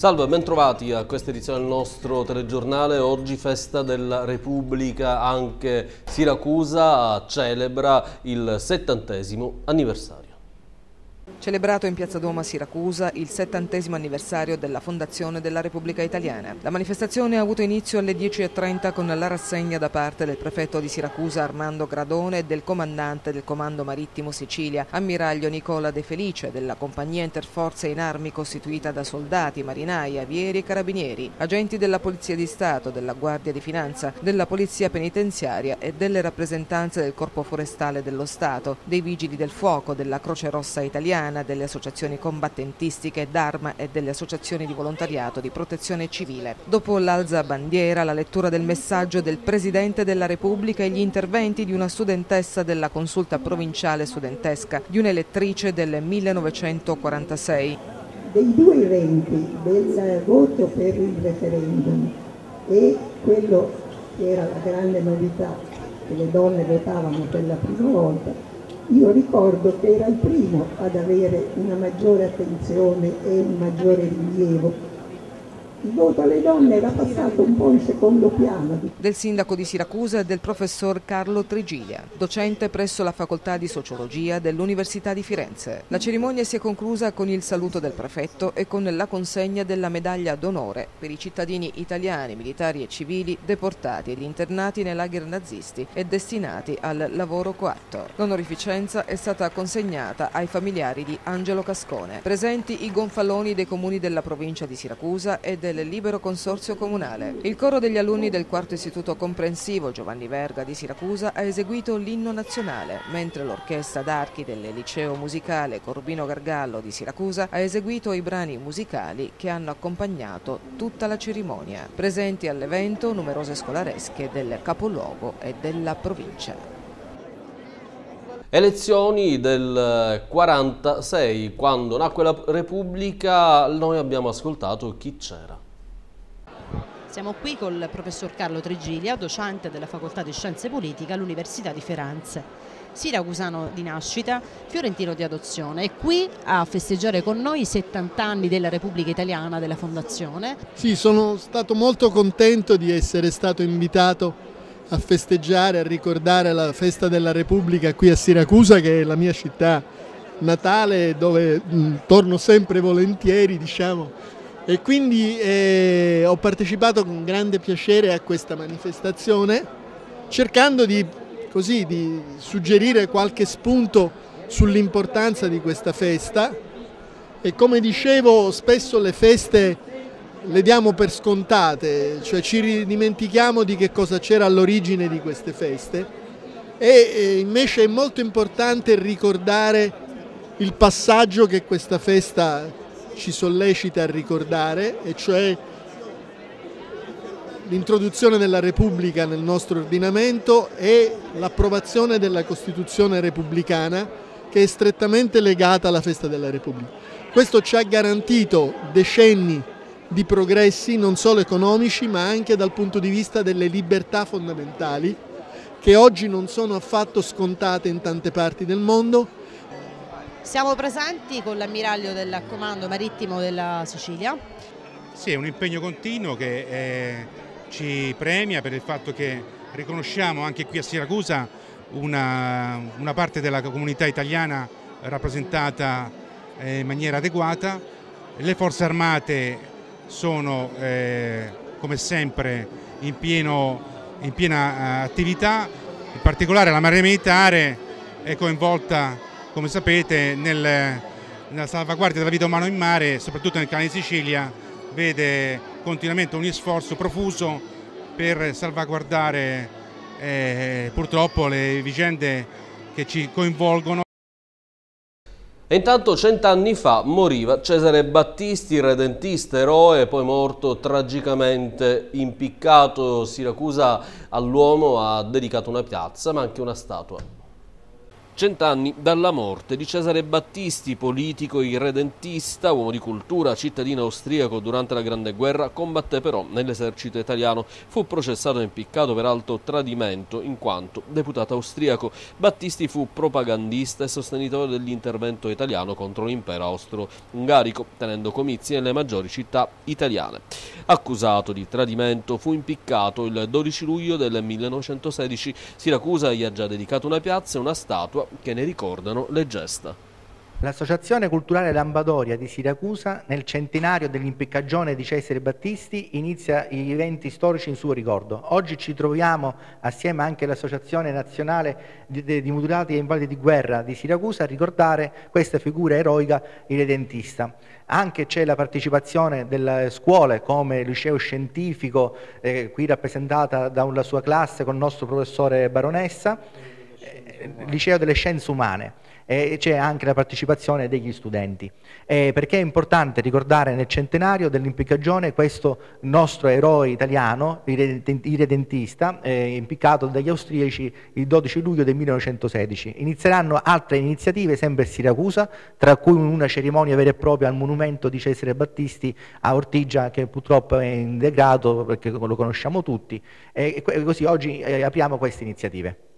Salve, bentrovati a questa edizione del nostro telegiornale. Oggi festa della Repubblica, anche Siracusa celebra il settantesimo anniversario. Celebrato in Piazza Duomo a Siracusa il settantesimo anniversario della fondazione della Repubblica Italiana. La manifestazione ha avuto inizio alle 10.30 con la rassegna da parte del prefetto di Siracusa Armando Gradone e del comandante del Comando Marittimo Sicilia, ammiraglio Nicola De Felice, della compagnia interforze in armi costituita da soldati, marinai, avieri e carabinieri, agenti della Polizia di Stato, della Guardia di Finanza, della Polizia Penitenziaria e delle rappresentanze del Corpo Forestale dello Stato, dei Vigili del Fuoco, della Croce Rossa Italiana, italiana, delle associazioni combattentistiche d'arma e delle associazioni di volontariato di protezione civile. Dopo l'alza bandiera, la lettura del messaggio del Presidente della Repubblica e gli interventi di una studentessa della consulta provinciale studentesca, di un'elettrice del 1946. Dei due eventi, del voto per il referendum e quello che era la grande novità, che le donne votavano per la prima volta, io ricordo che era il primo ad avere una maggiore attenzione e un maggiore rilievo il voto alle donne era passato un po' in secondo piano. Del sindaco di Siracusa e del professor Carlo Trigilia, docente presso la facoltà di sociologia dell'Università di Firenze. La cerimonia si è conclusa con il saluto del prefetto e con la consegna della medaglia d'onore per i cittadini italiani, militari e civili deportati ed internati nei lager nazisti e destinati al lavoro coatto. L'onorificenza è stata consegnata ai familiari di Angelo Cascone. Presenti i gonfaloni dei comuni della provincia di Siracusa e del del Libero Consorzio Comunale. Il coro degli alunni del quarto istituto comprensivo Giovanni Verga di Siracusa ha eseguito l'inno nazionale, mentre l'orchestra d'archi del liceo musicale Corbino Gargallo di Siracusa ha eseguito i brani musicali che hanno accompagnato tutta la cerimonia. Presenti all'evento numerose scolaresche del capoluogo e della provincia. Elezioni del 46, quando nacque la Repubblica, noi abbiamo ascoltato chi c'era. Siamo qui col professor Carlo Tregilia, docente della Facoltà di Scienze Politiche all'Università di Firenze. Siracusano di nascita, fiorentino di adozione e qui a festeggiare con noi i 70 anni della Repubblica Italiana, della Fondazione. Sì, sono stato molto contento di essere stato invitato a festeggiare, a ricordare la festa della Repubblica qui a Siracusa che è la mia città natale dove mh, torno sempre volentieri diciamo. E quindi eh, ho partecipato con grande piacere a questa manifestazione cercando di, così, di suggerire qualche spunto sull'importanza di questa festa. E come dicevo spesso le feste le diamo per scontate, cioè ci dimentichiamo di che cosa c'era all'origine di queste feste e invece è molto importante ricordare il passaggio che questa festa ci sollecita a ricordare, e cioè l'introduzione della Repubblica nel nostro ordinamento e l'approvazione della Costituzione repubblicana che è strettamente legata alla festa della Repubblica. Questo ci ha garantito decenni di progressi non solo economici ma anche dal punto di vista delle libertà fondamentali che oggi non sono affatto scontate in tante parti del mondo. Siamo presenti con l'ammiraglio del comando marittimo della Sicilia. Sì, è un impegno continuo che eh, ci premia per il fatto che riconosciamo anche qui a Siracusa una, una parte della comunità italiana rappresentata eh, in maniera adeguata. Le forze armate sono eh, come sempre in, pieno, in piena eh, attività, in particolare la Marina Militare è coinvolta, come sapete, nel, nella salvaguardia della vita umana in mare, soprattutto nel canale di Sicilia, vede continuamente un sforzo profuso per salvaguardare eh, purtroppo le vicende che ci coinvolgono. E intanto cent'anni fa moriva Cesare Battisti, redentista, eroe, poi morto tragicamente impiccato. Siracusa all'uomo ha dedicato una piazza ma anche una statua. Cent'anni dalla morte di Cesare Battisti, politico irredentista, uomo di cultura, cittadino austriaco durante la Grande Guerra, combatté però nell'esercito italiano. Fu processato e impiccato per alto tradimento in quanto deputato austriaco. Battisti fu propagandista e sostenitore dell'intervento italiano contro l'impero austro-ungarico, tenendo comizi nelle maggiori città italiane. Accusato di tradimento, fu impiccato il 12 luglio del 1916. Siracusa gli ha già dedicato una piazza e una statua che ne ricordano le gesta. L'Associazione Culturale Lambadoria di Siracusa, nel centenario dell'impiccagione di Cesare Battisti, inizia gli eventi storici in suo ricordo. Oggi ci troviamo, assieme anche all'Associazione Nazionale di, di, Mutilati e Invalidi di Guerra di Siracusa, a ricordare questa figura eroica irredentista. Anche c'è la partecipazione delle scuole come il liceo scientifico, eh, qui rappresentata da una sua classe con il nostro professore Baronessa, liceo delle scienze umane e c'è anche la partecipazione degli studenti. Eh, perché è importante ricordare nel centenario dell'impiccagione questo nostro eroe italiano, irredentista, eh, impiccato dagli austriaci il 12 luglio del 1916. Inizieranno altre iniziative sempre a Siracusa, tra cui una cerimonia vera e propria al monumento di Cesare Battisti a Ortigia, che purtroppo è in degrado perché lo conosciamo tutti, e così oggi eh, apriamo queste iniziative.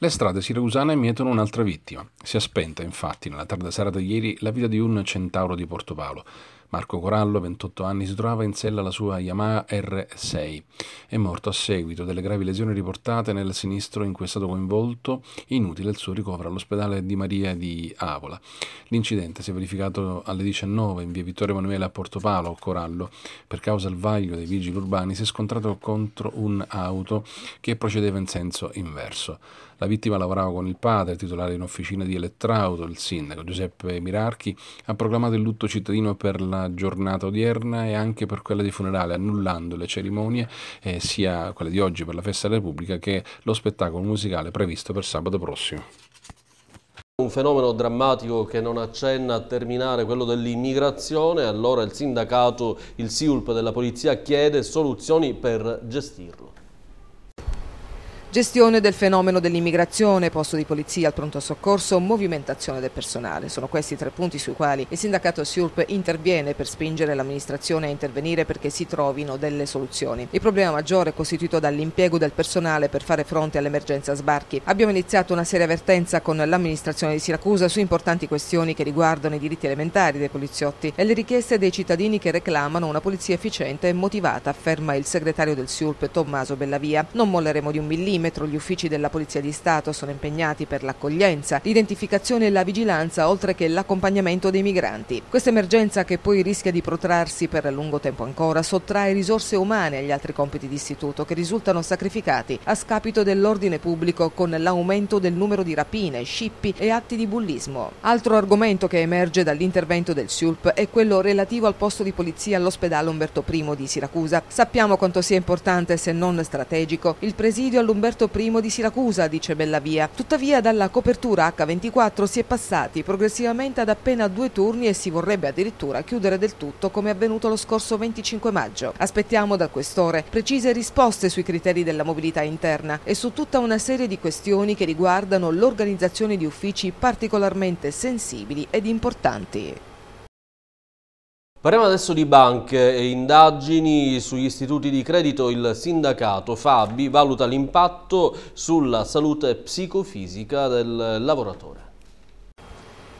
Le strade siracusane mietono un'altra vittima. Si è spenta, infatti, nella tarda serata di ieri la vita di un centauro di Portopalo. Marco Corallo, 28 anni, si trovava in sella alla sua Yamaha R6. È morto a seguito delle gravi lesioni riportate nel sinistro in cui è stato coinvolto. Inutile il suo ricovero all'ospedale di Maria di Avola. L'incidente si è verificato alle 19 in via Vittorio Emanuele a Portopalo. Corallo, per causa del vaglio dei vigili urbani, si è scontrato contro un'auto che procedeva in senso inverso. La vittima lavorava con il padre, titolare di un'officina di elettrauto. Il sindaco Giuseppe Mirarchi ha proclamato il lutto cittadino per la giornata odierna e anche per quella di funerale, annullando le cerimonie, eh, sia quelle di oggi per la festa della Repubblica che lo spettacolo musicale previsto per sabato prossimo. Un fenomeno drammatico che non accenna a terminare, quello dell'immigrazione, allora il sindacato, il SIULP della polizia chiede soluzioni per gestirlo. Gestione del fenomeno dell'immigrazione, posto di polizia al pronto soccorso, movimentazione del personale. Sono questi i tre punti sui quali il sindacato SIURP interviene per spingere l'amministrazione a intervenire perché si trovino delle soluzioni. Il problema maggiore è costituito dall'impiego del personale per fare fronte all'emergenza sbarchi. Abbiamo iniziato una seria avvertenza con l'amministrazione di Siracusa su importanti questioni che riguardano i diritti elementari dei poliziotti e le richieste dei cittadini che reclamano una polizia efficiente e motivata, afferma il segretario del SIURP Tommaso Bellavia. Non molleremo di un millimetro perimetro gli uffici della Polizia di Stato sono impegnati per l'accoglienza, l'identificazione e la vigilanza, oltre che l'accompagnamento dei migranti. Questa emergenza, che poi rischia di protrarsi per lungo tempo ancora, sottrae risorse umane agli altri compiti di istituto che risultano sacrificati a scapito dell'ordine pubblico con l'aumento del numero di rapine, scippi e atti di bullismo. Altro argomento che emerge dall'intervento del SIULP è quello relativo al posto di polizia all'ospedale Umberto I di Siracusa. Sappiamo quanto sia importante, se non strategico, il presidio all'Umberto Umberto I di Siracusa, dice Bellavia. Tuttavia dalla copertura H24 si è passati progressivamente ad appena due turni e si vorrebbe addirittura chiudere del tutto come è avvenuto lo scorso 25 maggio. Aspettiamo dal questore precise risposte sui criteri della mobilità interna e su tutta una serie di questioni che riguardano l'organizzazione di uffici particolarmente sensibili ed importanti. Parliamo adesso di banche e indagini sugli istituti di credito. Il sindacato Fabi valuta l'impatto sulla salute psicofisica del lavoratore.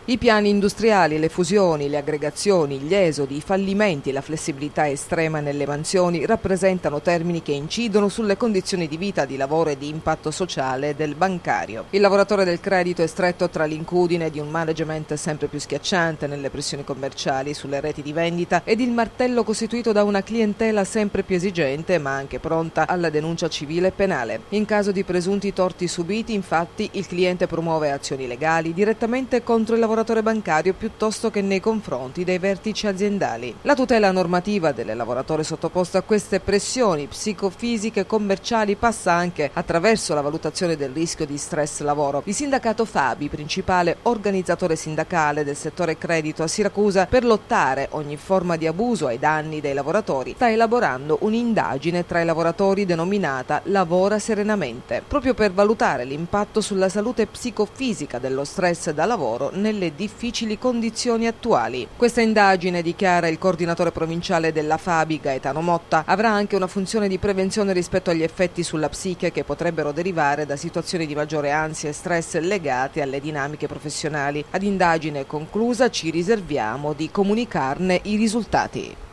I piani industriali, le fusioni, le aggregazioni, gli esodi, i fallimenti, la flessibilità estrema nelle mansioni rappresentano termini che incidono sulle condizioni di vita, di lavoro e di impatto sociale del bancario. Il lavoratore del credito è stretto tra l'incudine di un management sempre più schiacciante nelle pressioni commerciali sulle reti di vendita ed il martello costituito da una clientela sempre più esigente ma anche pronta alla denuncia civile e penale. In caso di presunti torti subiti, infatti, il cliente promuove azioni legali direttamente contro il lavoratore lavoratore bancario piuttosto che nei confronti dei vertici aziendali. La tutela normativa delle lavoratori sottoposte a queste pressioni psicofisiche e commerciali passa anche attraverso la valutazione del rischio di stress lavoro. Il sindacato Fabi, principale organizzatore sindacale del settore credito a Siracusa, per lottare ogni forma di abuso ai danni dei lavoratori, sta elaborando un'indagine tra i lavoratori denominata Lavora serenamente, proprio per valutare l'impatto sulla salute psicofisica dello stress da lavoro nelle difficili condizioni attuali. Questa indagine, dichiara il coordinatore provinciale della Fabi, Gaetano Motta, avrà anche una funzione di prevenzione rispetto agli effetti sulla psiche che potrebbero derivare da situazioni di maggiore ansia e stress legate alle dinamiche professionali. Ad indagine conclusa ci riserviamo di comunicarne i risultati.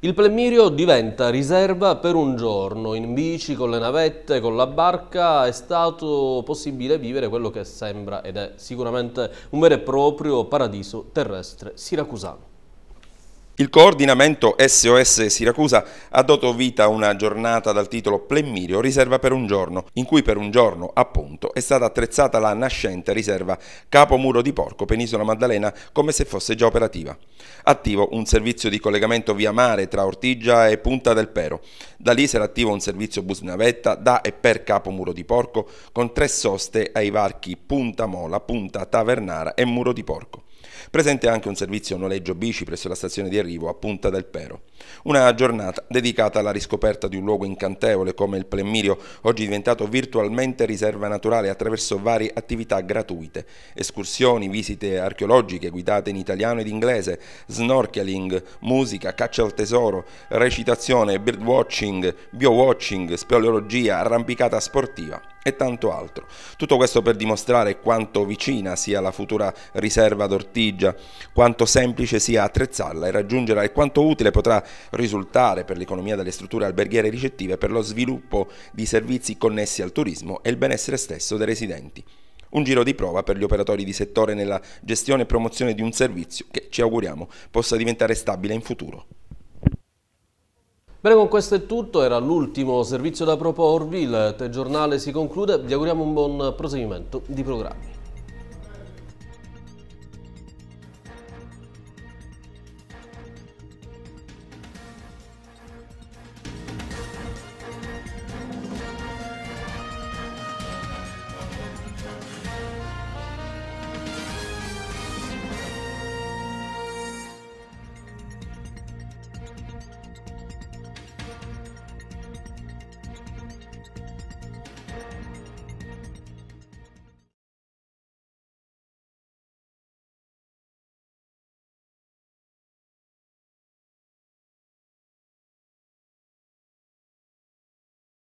Il Plemirio diventa riserva per un giorno, in bici, con le navette, con la barca, è stato possibile vivere quello che sembra ed è sicuramente un vero e proprio paradiso terrestre siracusano. Il coordinamento SOS Siracusa ha dato vita a una giornata dal titolo Plemmirio Riserva per un giorno, in cui per un giorno, appunto, è stata attrezzata la nascente riserva Capo Muro di Porco, Penisola Maddalena, come se fosse già operativa. Attivo un servizio di collegamento via mare tra Ortigia e Punta del Pero. Da lì sarà attivo un servizio bus navetta da e per Capo Muro di Porco, con tre soste ai varchi Punta Mola, Punta Tavernara e Muro di Porco. Presente anche un servizio noleggio bici presso la stazione di arrivo a Punta del Pero. Una giornata dedicata alla riscoperta di un luogo incantevole come il Plemmirio, oggi diventato virtualmente riserva naturale attraverso varie attività gratuite, escursioni, visite archeologiche guidate in italiano ed inglese, snorkeling, musica, caccia al tesoro, recitazione, birdwatching, biowatching, speleologia, arrampicata sportiva e tanto altro. Tutto questo per dimostrare quanto vicina sia la futura riserva d'Ortigia, quanto semplice sia attrezzarla e raggiungerla e quanto utile potrà risultare per l'economia delle strutture alberghiere ricettive per lo sviluppo di servizi connessi al turismo e il benessere stesso dei residenti. Un giro di prova per gli operatori di settore nella gestione e promozione di un servizio che ci auguriamo possa diventare stabile in futuro. Bene, con questo è tutto, era l'ultimo servizio da proporvi, il giornale si conclude, vi auguriamo un buon proseguimento di programmi.